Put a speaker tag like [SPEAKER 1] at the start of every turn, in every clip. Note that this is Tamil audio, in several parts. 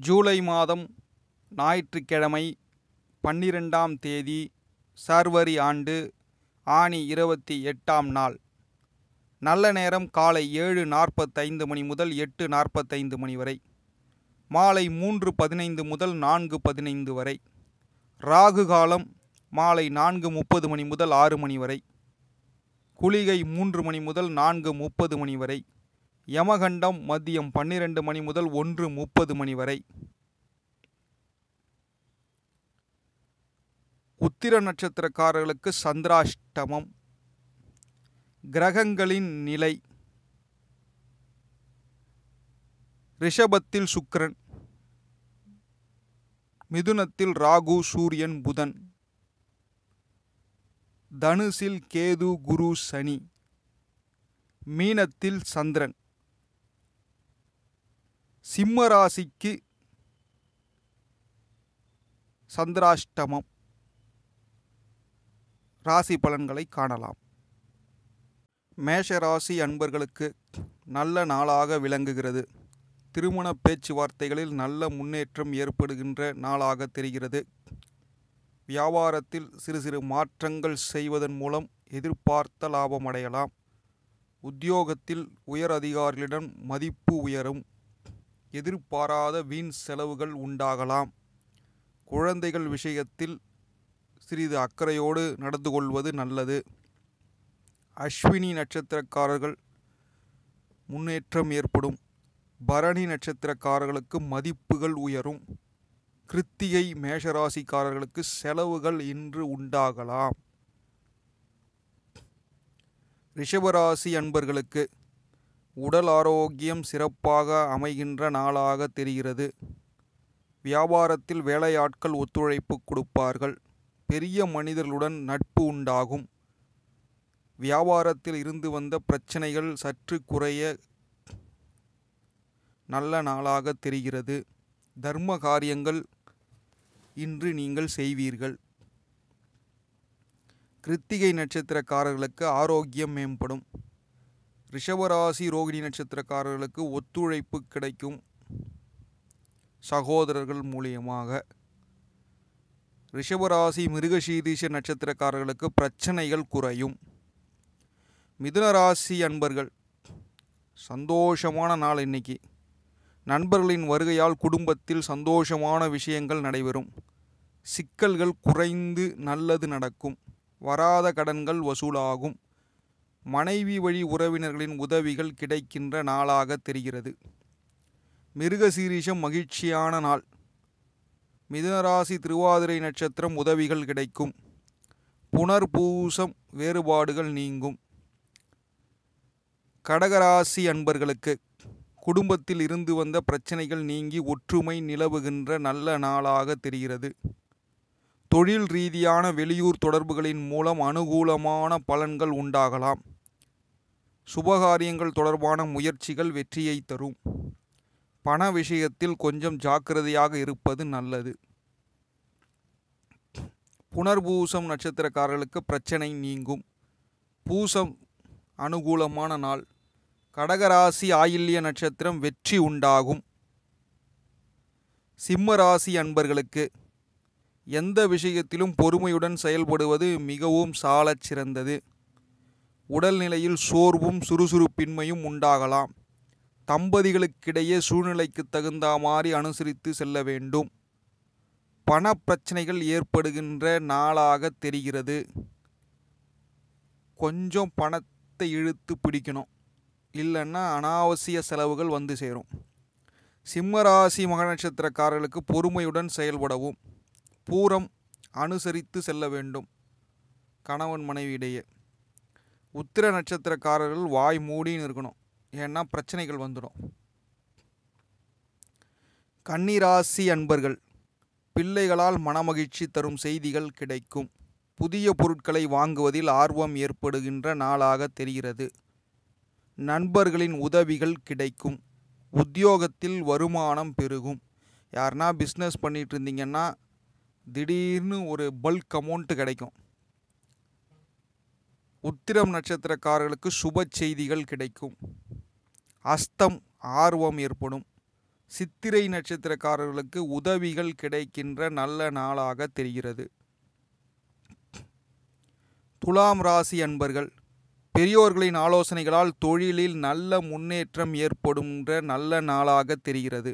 [SPEAKER 1] ஜூலை மாதம் ஞாயிற்றுக்கிழமை பன்னிரெண்டாம் தேதி சர்வரி ஆண்டு ஆனி இருபத்தி எட்டாம் நாள். நல்ல நேரம் காலை ஏழு நாற்பத்தைந்து மணி முதல் எட்டு நாற்பத்தைந்து மணி வரை. மாலை மூன்று பதினைந்து முதல் நான்கு பதினைந்து வரை. ராகு காலம் மாலை நான்கு முப்பது மணி முதல் ஆறு மணி வரை. குளிகை மூன்று மணி முதல் நான்கு முப்பது மணி வரை. யமகண்டம் மதியம் பன்னிரண்டு மணி முதல் ஒன்று முப்பது மணி வரை. உத்திர நட்சத்திரக்காரர்களுக்கு சந்திராஷ்டமம். கிரகங்களின் நிலை. ரிஷபத்தில் சுக்கிரன். மிதுனத்தில் ராகு சூரியன் புதன். தனுசில் கேது குரு சனி. மீனத்தில் சந்திரன். சிம்ம ராசிக்கு சந்திராஷ்டமம். ராசி பலன்களை காணலாம். மேஷ ராசி அன்பர்களுக்கு நல்ல நாளாக விளங்குகிறது. திருமண பேச்சுவார்த்தைகளில் நல்ல முன்னேற்றம் ஏற்படுகின்ற நாளாக தெரிகிறது. வியாபாரத்தில் சிறு சிறு மாற்றங்கள் செய்வதன் மூலம் எதிர்பார்த்த லாபம் அடையலாம். உத்தியோகத்தில் உயர் அதிகாரிகளிடம் மதிப்பு உயரும். எதிர்பாராத வீண் செலவுகள் உண்டாகலாம். குழந்தைகள் விஷயத்தில் சிறிது அக்கறையோடு நடந்து கொள்வது நல்லது. அஸ்வினி நட்சத்திரக்காரர்கள் முன்னேற்றம் ஏற்படும். பரணி நட்சத்திரக்காரர்களுக்கு மதிப்புகள் உயரும். கிருத்திகை மேஷராசிக்காரர்களுக்கு செலவுகள் இன்று உண்டாகலாம். ரிஷபராசி அன்பர்களுக்கு உடல் ஆரோக்கியம் சிறப்பாக அமைகின்ற நாளாக தெரிகிறது. வியாபாரத்தில் வேலையாட்கள் ஒத்துழைப்பு கொடுப்பார்கள். பெரிய மனிதர்களுடன் நட்பு உண்டாகும். வியாபாரத்தில் இருந்து வந்த பிரச்சனைகள் சற்று குறைய நல்ல நாளாக தெரிகிறது. தர்ம காரியங்கள் இன்று நீங்கள் செய்வீர்கள். கிருத்திகை நட்சத்திரக்காரர்களுக்கு ஆரோக்கியம் மேம்படும். ரிஷபராசி ரோகிணி நட்சத்திரக்காரர்களுக்கு ஒத்துழைப்பு கிடைக்கும். சகோதரர்கள் மூலியமாக ரிஷபராசி மிருகசீரிஷ நட்சத்திரக்காரர்களுக்கு பிரச்சனைகள் குறையும். மிதுனராசி அன்பர்கள் சந்தோஷமான நாள் இன்னைக்கு. நண்பர்களின் வருகையால் குடும்பத்தில் சந்தோஷமான விஷயங்கள் நடைபெறும். சிக்கல்கள் குறைந்து நல்லது நடக்கும். வராத கடன்கள் வசூலாகும். மனைவி வழி உறவினர்களின் உதவிகள் கிடைக்கின்ற நாளாக தெரிகிறது. மிருகசீரிஷம் மகிழ்ச்சியான நாள். மிதுனராசி திருவாதிரை நட்சத்திரம் உதவிகள் கிடைக்கும். புனர்பூசம் வேறுபாடுகள் நீங்கும். கடகராசி அன்பர்களுக்கு குடும்பத்தில் இருந்து வந்த பிரச்சனைகள் நீங்கி ஒற்றுமை நிலவுகின்ற நல்ல நாளாக தெரிகிறது. தொழில் ரீதியான வெளியூர் தொடர்புகளின் மூலம் அனுகூலமான பலன்கள் உண்டாகலாம். சுபகாரியங்கள் தொடர்பான முயற்சிகள் வெற்றியை தரும். பண விஷயத்தில் கொஞ்சம் ஜாக்கிரதையாக இருப்பது நல்லது. புனர்பூசம் நட்சத்திரக்காரர்களுக்கு பிரச்சனை நீங்கும். பூசம் அனுகூலமான நாள். கடகராசி ஆயில்ய நட்சத்திரம் வெற்றி உண்டாகும். சிம்ம ராசி அன்பர்களுக்கு எந்த விஷயத்திலும் பொறுமையுடன் செயல்படுவது மிகவும் சாலச் சிறந்தது உடல்நிலையில் சோர்வும் சுறுசுறுப்பின்மையும் உண்டாகலாம். தம்பதிகளுக்கிடையே சூழ்நிலைக்கு தகுந்த மாதிரி அனுசரித்து செல்ல வேண்டும். பண பிரச்சனைகள் ஏற்படுகின்ற நாளாக தெரிகிறது. கொஞ்சம் பணத்தை இழுத்து பிடிக்கணும். இல்லைன்னா அனாவசிய செலவுகள் வந்து சேரும். சிம்மராசி மக நட்சத்திரக்காரர்களுக்கு பொறுமையுடன் செயல்படவும். பூரம் அனுசரித்து செல்ல வேண்டும். கணவன் மனைவியிடையே. உத்திர நட்சத்திரக்காரர்கள் வாய் மூடின்னு இருக்கணும். ஏன்னா பிரச்சனைகள் வந்துடும். கன்னிராசி அன்பர்கள் பிள்ளைகளால் மனமகிழ்ச்சி தரும் செய்திகள் கிடைக்கும். புதிய பொருட்களை வாங்குவதில் ஆர்வம் ஏற்படுகின்ற நாளாக தெரிகிறது. நண்பர்களின் உதவிகள் கிடைக்கும். உத்தியோகத்தில் வருமானம் பெருகும். யாருன்னா பிஸ்னஸ் பண்ணிகிட்டு இருந்தீங்கன்னா திடீர்னு ஒரு பல்க் அமௌண்ட்டு கிடைக்கும். உத்திரம் நட்சத்திரக்காரர்களுக்கு சுப செய்திகள் கிடைக்கும். அஸ்தம் ஆர்வம் ஏற்படும். சித்திரை நட்சத்திரக்காரர்களுக்கு உதவிகள் கிடைக்கின்ற நல்ல நாளாக தெரிகிறது. துலாம் ராசி அன்பர்கள் பெரியோர்களின் ஆலோசனைகளால் தொழிலில் நல்ல முன்னேற்றம் ஏற்படுகின்ற நல்ல நாளாக தெரிகிறது.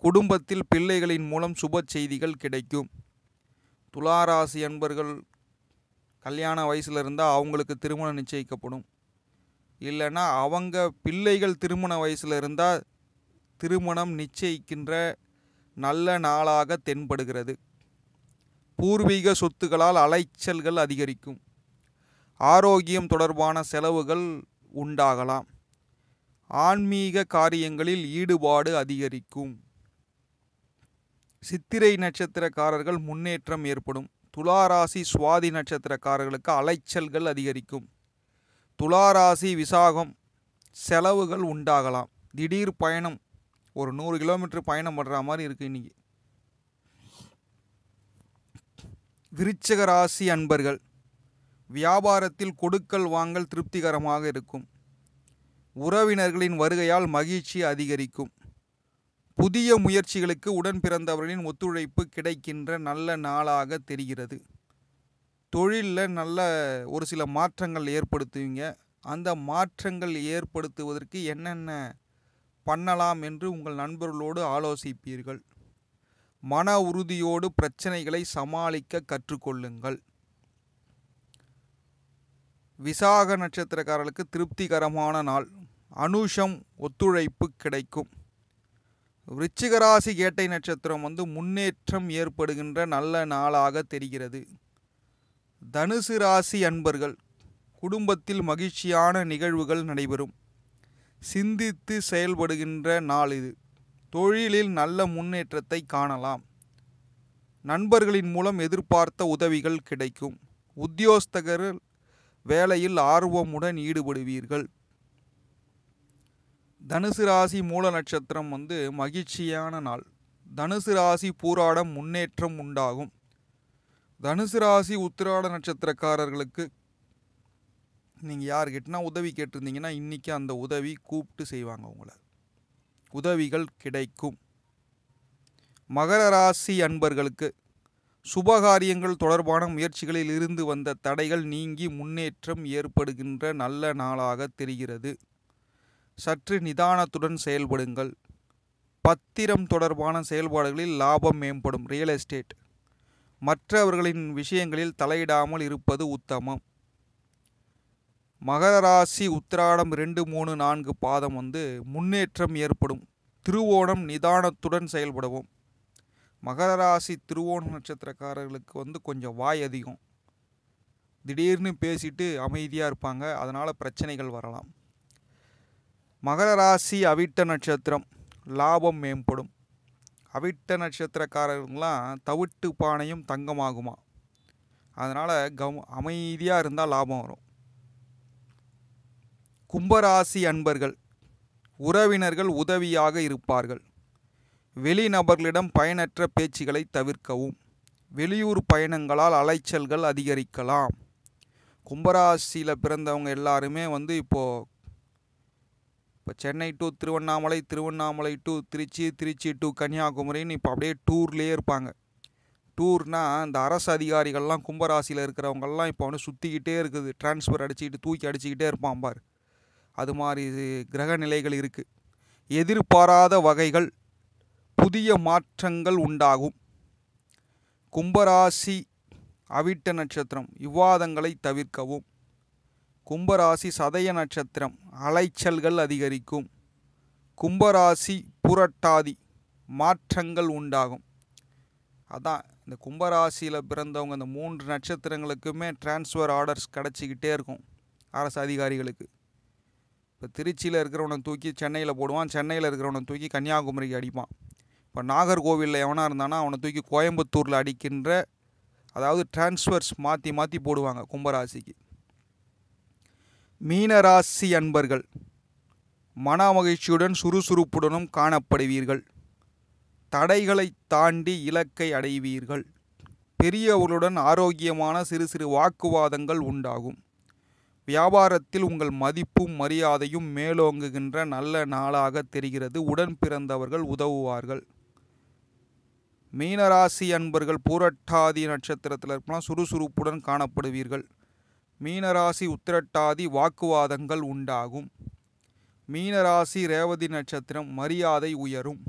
[SPEAKER 1] குடும்பத்தில் பிள்ளைகளின் மூலம் சுப செய்திகள் கிடைக்கும். துளாராசி அன்பர்கள் கல்யாண வயசில் இருந்தால் அவங்களுக்கு திருமணம் நிச்சயிக்கப்படும். இல்லைன்னா அவங்க பிள்ளைகள் திருமண வயசில் இருந்தால் திருமணம் நிச்சயிக்கின்ற நல்ல நாளாக தென்படுகிறது. பூர்வீக சொத்துக்களால் அலைச்சல்கள் அதிகரிக்கும். ஆரோக்கியம் தொடர்பான செலவுகள் உண்டாகலாம். ஆன்மீக காரியங்களில் ஈடுபாடு அதிகரிக்கும். சித்திரை நட்சத்திரக்காரர்கள் முன்னேற்றம் ஏற்படும். துளாராசி சுவாதி நட்சத்திரக்காரர்களுக்கு அலைச்சல்கள் அதிகரிக்கும். துளாராசி விசாகம் செலவுகள் உண்டாகலாம். திடீர் பயணம் ஒரு நூறு கிலோமீட்டர் பயணம் பண்ணுற மாதிரி இருக்குது இன்றைக்கி விருச்சக ராசி அன்பர்கள் வியாபாரத்தில் கொடுக்கல் வாங்கல் திருப்திகரமாக இருக்கும். உறவினர்களின் வருகையால் மகிழ்ச்சி அதிகரிக்கும். புதிய முயற்சிகளுக்கு உடன் பிறந்தவர்களின் ஒத்துழைப்பு கிடைக்கின்ற நல்ல நாளாக தெரிகிறது. தொழிலில் நல்ல ஒரு சில மாற்றங்கள் ஏற்படுத்துவீங்க. அந்த மாற்றங்கள் ஏற்படுத்துவதற்கு என்னென்ன பண்ணலாம் என்று உங்கள் நண்பர்களோடு ஆலோசிப்பீர்கள். மன உறுதியோடு பிரச்சனைகளை சமாளிக்க கற்றுக்கொள்ளுங்கள். விசாக நட்சத்திரக்காரர்களுக்கு திருப்திகரமான நாள். அனுஷம் ஒத்துழைப்பு கிடைக்கும். ரிச்சிகராசி கேட்டை நட்சத்திரம் வந்து முன்னேற்றம் ஏற்படுகின்ற நல்ல நாளாக தெரிகிறது. தனுசு ராசி அன்பர்கள் குடும்பத்தில் மகிழ்ச்சியான நிகழ்வுகள் நடைபெறும். சிந்தித்து செயல்படுகின்ற நாள் இது. தொழிலில் நல்ல முன்னேற்றத்தை காணலாம். நண்பர்களின் மூலம் எதிர்பார்த்த உதவிகள் கிடைக்கும். உத்தியோஸ்தகர் வேலையில் ஆர்வமுடன் ஈடுபடுவீர்கள். தனுசு ராசி மூல நட்சத்திரம் வந்து மகிழ்ச்சியான நாள். தனுசு ராசி பூராடம் முன்னேற்றம் உண்டாகும். தனுசு ராசி உத்திராட நட்சத்திரக்காரர்களுக்கு நீங்கள் யார்கிட்டனா உதவி கேட்டிருந்தீங்கன்னா இன்றைக்கி அந்த உதவி கூப்பிட்டு செய்வாங்க உங்களை. உதவிகள் கிடைக்கும். மகர ராசி அன்பர்களுக்கு சுபகாரியங்கள் தொடர்பான முயற்சிகளில் இருந்து வந்த தடைகள் நீங்கி முன்னேற்றம் ஏற்படுகின்ற நல்ல நாளாக தெரிகிறது. சற்று நிதானத்துடன் செயல்படுங்கள். பத்திரம் தொடர்பான செயல்பாடுகளில் லாபம் மேம்படும் ரியல் எஸ்டேட் மற்றவர்களின் விஷயங்களில் தலையிடாமல் இருப்பது உத்தமம். மகர ராசி உத்திராடம் ரெண்டு மூணு நான்கு பாதம் வந்து முன்னேற்றம் ஏற்படும். திருவோணம் நிதானத்துடன் செயல்படவும். மகர ராசி திருவோண நட்சத்திரக்காரர்களுக்கு வந்து கொஞ்சம் வாய் அதிகம். திடீர்னு பேசிட்டு அமைதியாக இருப்பாங்க. அதனால் பிரச்சனைகள் வரலாம். மகர ராசி அவிட்ட நட்சத்திரம் லாபம் மேம்படும். அவிட்ட நட்சத்திரக்காரர்கள்லாம் தவிட்டு பானையும் தங்கமாகுமா? அதனால் கம் அமைதியாக இருந்தால் லாபம் வரும். கும்பராசி அன்பர்கள் உறவினர்கள் உதவியாக இருப்பார்கள். வெளிநபர்களிடம் பயனற்ற பேச்சுகளை தவிர்க்கவும் வெளியூர் பயணங்களால் அலைச்சல்கள் அதிகரிக்கலாம். கும்பராசியில் பிறந்தவங்க எல்லாருமே வந்து இப்போது இப்போ Chennai to Tiruvannamalai Tiruvannamalai to Trichy Trichy to கன்னியாகுமரின்னு இப்போ அப்படியே டூர்லேயே இருப்பாங்க. டூர்னால் இந்த அரசு அதிகாரிகள்லாம் கும்பராசியில் இருக்கிறவங்கெல்லாம் இப்போ வந்து சுற்றிக்கிட்டே இருக்குது. டிரான்ஸ்ஃபர் அடிச்சுக்கிட்டு தூக்கி அடிச்சுக்கிட்டே இருப்பான் பார். அது மாதிரி கிரக நிலைகள் இருக்குது எதிர்பாராத வகைகள் புதிய மாற்றங்கள் உண்டாகும். கும்பராசி அவிட்ட நட்சத்திரம் விவாதங்களை தவிர்க்கவும். கும்பராசி சதய நட்சத்திரம் அலைச்சல்கள் அதிகரிக்கும். கும்பராசி புரட்டாதி மாற்றங்கள் உண்டாகும். அதான் இந்த கும்பராசியில் பிறந்தவங்க இந்த மூன்று நட்சத்திரங்களுக்குமே டிரான்ஸ்ஃபர் ஆர்டர்ஸ் கிடச்சிக்கிட்டே இருக்கும் அரசு அதிகாரிகளுக்கு. இப்போ திருச்சியில் இருக்கிறவனை தூக்கி சென்னையில் போடுவான் சென்னையில் இருக்கிறவனை தூக்கி கன்னியாகுமரிக்கு அடிப்பான். இப்போ நாகர்கோவிலில் எவனாக இருந்தானா அவனை தூக்கி கோயம்புத்தூரில் அடிக்கின்ற அதாவது டிரான்ஸ்ஃபர்ஸ் மாற்றி மாற்றி போடுவாங்க கும்பராசிக்கு. மீனராசி அன்பர்கள் மன மகிழ்ச்சியுடன் சுறுசுறுப்புடனும் காணப்படுவீர்கள். தடைகளை தாண்டி இலக்கை அடைவீர்கள். பெரியவர்களுடன் ஆரோக்கியமான சிறு சிறு வாக்குவாதங்கள் உண்டாகும். வியாபாரத்தில் உங்கள் மதிப்பும் மரியாதையும் மேலோங்குகின்ற நல்ல நாளாக தெரிகிறது. உடன் பிறந்தவர்கள் உதவுவார்கள். மீனராசி அன்பர்கள் பூரட்டாதி நட்சத்திரத்தில் இருக்கலாம் சுறுசுறுப்புடன் காணப்படுவீர்கள். மீனராசி உத்திரட்டாதி வாக்குவாதங்கள் உண்டாகும். மீனராசி ரேவதி நட்சத்திரம் மரியாதை உயரும்.